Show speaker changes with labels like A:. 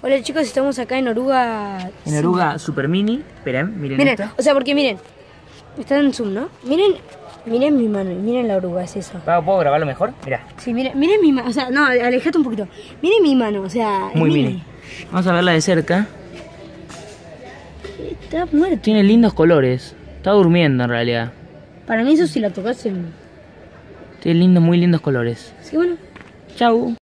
A: Hola chicos, estamos acá en Oruga.
B: En Oruga Super Mini. Esperen, miren,
A: Miren, o sea, porque miren, está en zoom, ¿no? Miren, miren mi mano, miren la oruga, es eso.
B: ¿Puedo grabarlo mejor? Mirá.
A: Sí, miren, miren mi mano, o sea, no, alejate un poquito. Miren mi mano, o sea,
B: Muy
A: mini.
B: mini. Vamos a verla de cerca.
A: Está muerto.
B: Tiene lindos colores. Está durmiendo en realidad.
A: Para mí eso si la tocasen.
B: Tiene lindos, muy lindos colores.
A: Así que bueno.
B: Chau.